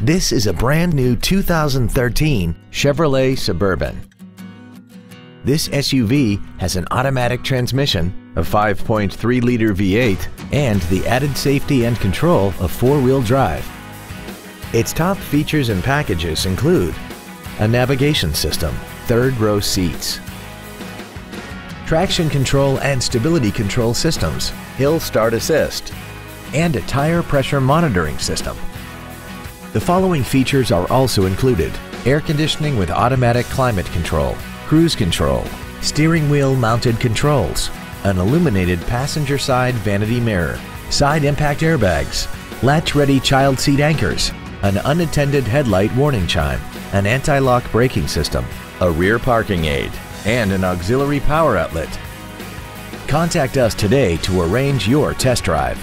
This is a brand new 2013 Chevrolet Suburban. This SUV has an automatic transmission, a 5.3-liter V8, and the added safety and control of four-wheel drive. Its top features and packages include a navigation system, third row seats, traction control and stability control systems, hill start assist, and a tire pressure monitoring system. The following features are also included. Air conditioning with automatic climate control, cruise control, steering wheel mounted controls, an illuminated passenger side vanity mirror, side impact airbags, latch-ready child seat anchors, an unattended headlight warning chime, an anti-lock braking system, a rear parking aid, and an auxiliary power outlet. Contact us today to arrange your test drive.